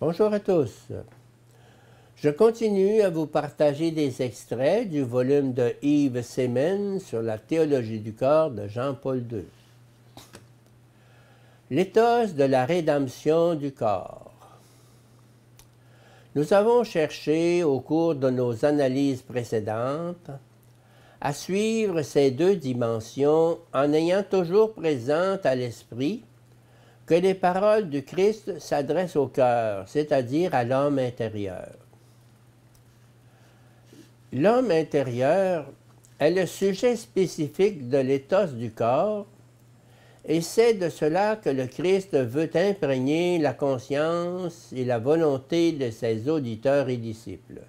Bonjour à tous. Je continue à vous partager des extraits du volume de Yves Semen sur la théologie du corps de Jean-Paul II. L'éthos de la rédemption du corps. Nous avons cherché au cours de nos analyses précédentes à suivre ces deux dimensions en ayant toujours présente à l'esprit que les paroles du Christ s'adressent au cœur, c'est-à-dire à, l'homme intérieur. L'homme intérieur est le sujet spécifique de l'éthos du corps, et c'est de cela que le Christ veut imprégner la conscience et la volonté de ses auditeurs et disciples.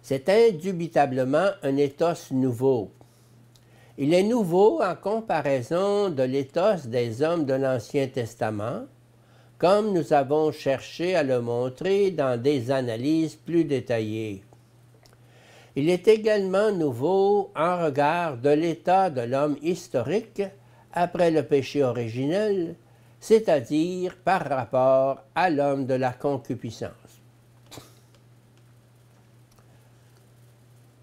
C'est indubitablement un éthos nouveau, il est nouveau en comparaison de l'éthos des hommes de l'Ancien Testament, comme nous avons cherché à le montrer dans des analyses plus détaillées. Il est également nouveau en regard de l'état de l'homme historique après le péché originel, c'est-à-dire par rapport à l'homme de la concupiscence.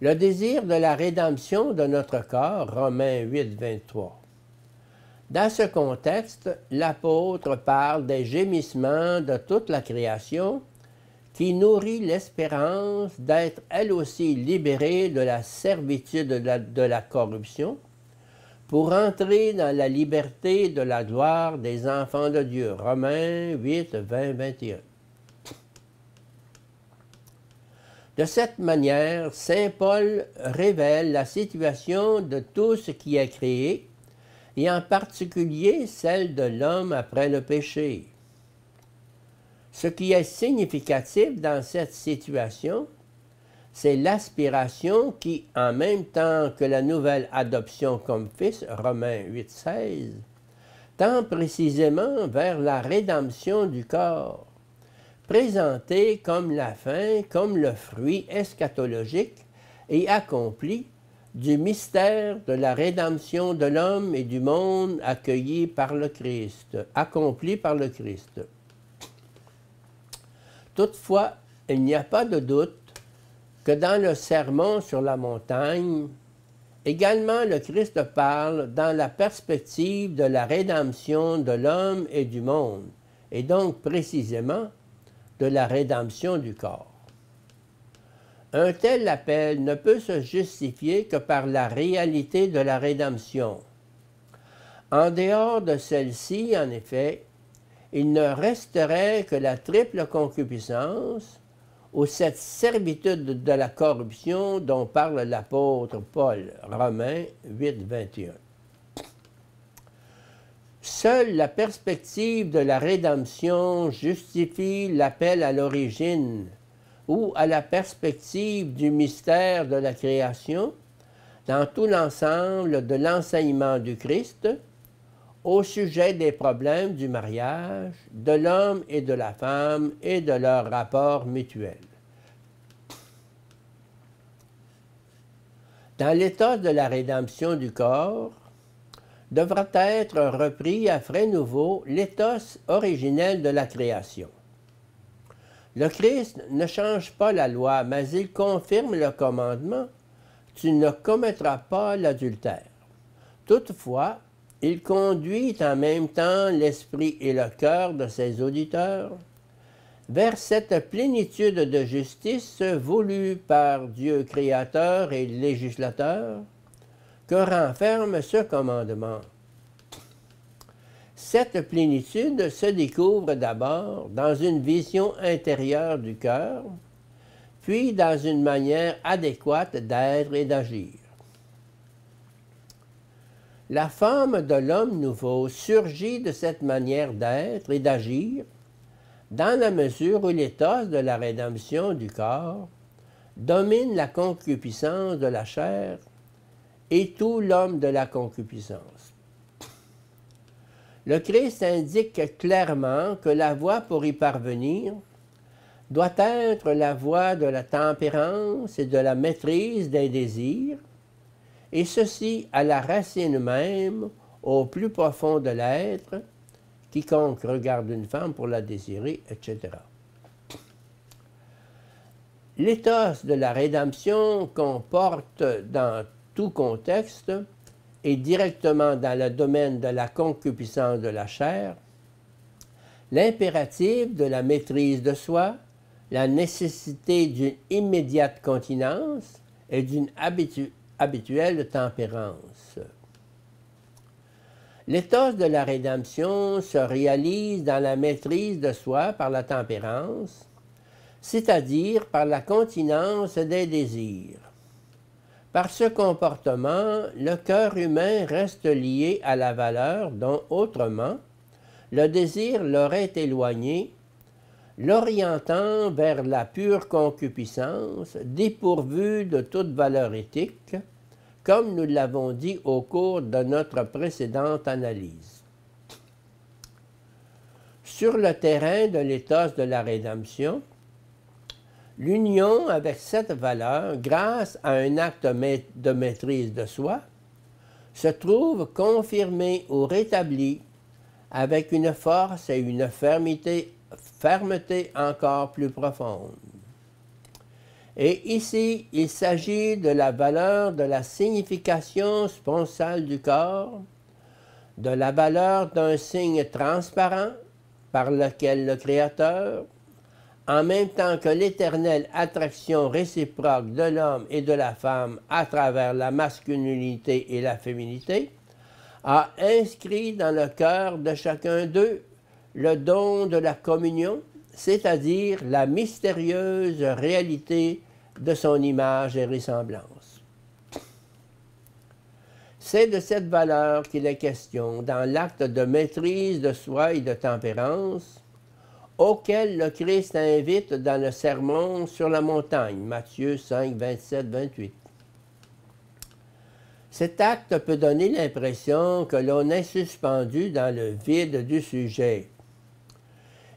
Le désir de la rédemption de notre corps, Romains 8, 23. Dans ce contexte, l'apôtre parle des gémissements de toute la création qui nourrit l'espérance d'être elle aussi libérée de la servitude de la, corruption pour entrer dans la liberté de la gloire des enfants de Dieu. Romains 8, 20, 21. De cette manière, Saint Paul révèle la situation de tout ce qui est créé, et en particulier celle de l'homme après le péché. Ce qui est significatif dans cette situation, c'est l'aspiration qui, en même temps que la nouvelle adoption comme fils, Romains 8.16, tend précisément vers la rédemption du corps présenté comme la fin, comme le fruit eschatologique et accompli du mystère de la rédemption de l'homme et du monde accueilli par le Christ, accompli par le Christ. Toutefois, il n'y a pas de doute que dans le sermon sur la montagne, également le Christ parle dans la perspective de la rédemption de l'homme et du monde, et donc précisément de la rédemption du corps. Un tel appel ne peut se justifier que par la réalité de la rédemption. En dehors de celle-ci, en effet, il ne resterait que la triple concupiscence ou cette servitude de la corruption dont parle l'apôtre Paul, Romains 8, 21. Seule la perspective de la rédemption justifie l'appel à l'origine ou à la perspective du mystère de la création dans tout l'ensemble de l'enseignement du Christ au sujet des problèmes du mariage, de l'homme et de la femme et de leur rapport mutuel. Dans l'état de la rédemption du corps, devra être repris à frais nouveaux l'éthos originel de la création. Le Christ ne change pas la loi, mais il confirme le commandement Tu ne commettras pas l'adultère. Toutefois, il conduit en même temps l'esprit et le cœur de ses auditeurs vers cette plénitude de justice voulue par Dieu créateur et législateur, que renferme ce commandement. Cette plénitude se découvre d'abord dans une vision intérieure du cœur, puis dans une manière adéquate d'être et d'agir. La forme de l'homme nouveau surgit de cette manière d'être et d'agir dans la mesure où l'état de la rédemption du corps domine la concupiscence de la chair et tout l'homme de la concupiscence. Le Christ indique clairement que la voie pour y parvenir doit être la voie de la tempérance et de la maîtrise des désirs, et ceci à la racine même, au plus profond de l'être, quiconque regarde une femme pour la désirer, etc. L'éthos de la rédemption comporte dans tout contexte et directement dans le domaine de la concupiscence de la chair, l'impératif de la maîtrise de soi, la nécessité d'une immédiate continence et d'une habituelle tempérance. L'éthos de la rédemption se réalise dans la maîtrise de soi par la tempérance, c'est-à-dire par la continence des désirs. Par ce comportement, le cœur humain reste lié à la valeur dont autrement le désir l'aurait éloigné, l'orientant vers la pure concupiscence, dépourvue de toute valeur éthique, comme nous l'avons dit au cours de notre précédente analyse. Sur le terrain de l'éthos de la rédemption, L'union avec cette valeur, grâce à un acte de maîtrise de soi, se trouve confirmée ou rétablie avec une force et une fermeté, encore plus profonde. Et ici, il s'agit de la valeur de la signification sponsale du corps, de la valeur d'un signe transparent par lequel le Créateur, en même temps que l'éternelle attraction réciproque de l'homme et de la femme à travers la masculinité et la féminité, a inscrit dans le cœur de chacun d'eux le don de la communion, c'est-à-dire la mystérieuse réalité de son image et ressemblance. C'est de cette valeur qu'il est question dans l'acte de maîtrise de soi et de tempérance, auquel le Christ invite dans le sermon sur la montagne, Matthieu 5, 27, 28. Cet acte peut donner l'impression que l'on est suspendu dans le vide du sujet.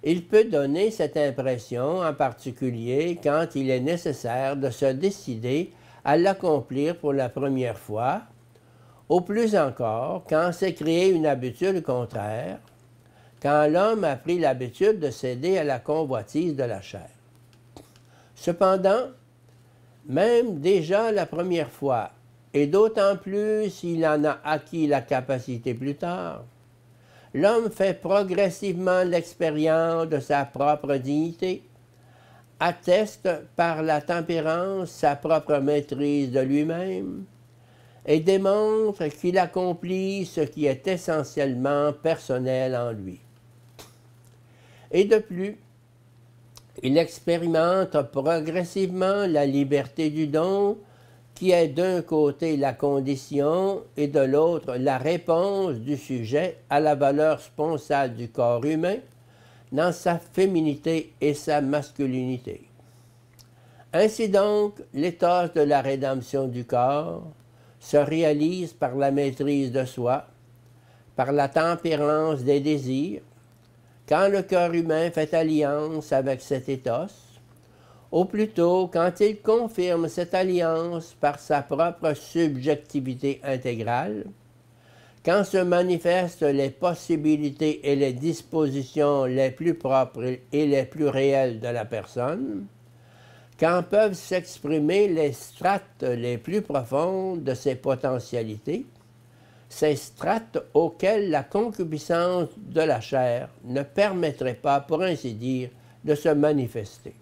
Il peut donner cette impression en particulier quand il est nécessaire de se décider à l'accomplir pour la première fois, ou plus encore quand s'est créée une habitude contraire, quand l'homme a pris l'habitude de céder à la convoitise de la chair. Cependant, même déjà la première fois, et d'autant plus s'il en a acquis la capacité plus tard, l'homme fait progressivement l'expérience de sa propre dignité, atteste par la tempérance sa propre maîtrise de lui-même, et démontre qu'il accomplit ce qui est essentiellement personnel en lui. Et de plus, il expérimente progressivement la liberté du don, qui est d'un côté la condition et de l'autre la réponse du sujet à la valeur sponsale du corps humain dans sa féminité et sa masculinité. Ainsi donc, l'état de la rédemption du corps se réalise par la maîtrise de soi, par la tempérance des désirs, quand le cœur humain fait alliance avec cet éthos, ou plutôt quand il confirme cette alliance par sa propre subjectivité intégrale, quand se manifestent les possibilités et les dispositions les plus propres et les plus réelles de la personne, quand peuvent s'exprimer les strates les plus profondes de ses potentialités, ces strates auxquelles la concupiscence de la chair ne permettrait pas, pour ainsi dire, de se manifester.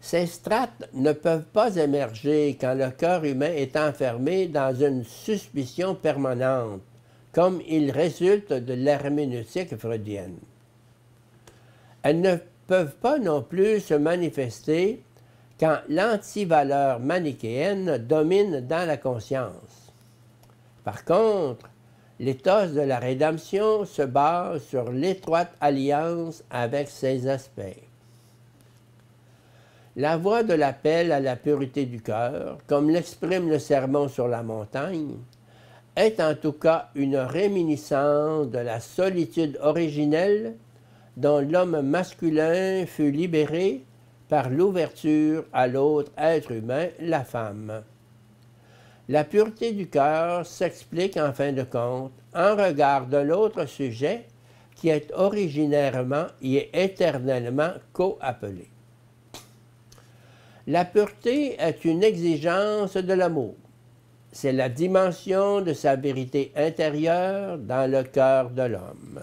Ces strates ne peuvent pas émerger quand le cœur humain est enfermé dans une suspicion permanente, comme il résulte de l'herméneutique freudienne. Elles ne peuvent pas non plus se manifester quand l'antivaleur manichéenne domine dans la conscience. Par contre, l'éthos de la rédemption se base sur l'étroite alliance avec ses aspects. La voie de l'appel à la pureté du cœur, comme l'exprime le sermon sur la montagne, est en tout cas une réminiscence de la solitude originelle dont l'homme masculin fut libéré par l'ouverture à l'autre être humain, la femme. La pureté du cœur s'explique en fin de compte en regard de l'autre sujet qui est originairement et éternellement co-appelé. La pureté est une exigence de l'amour. C'est la dimension de sa vérité intérieure dans le cœur de l'homme.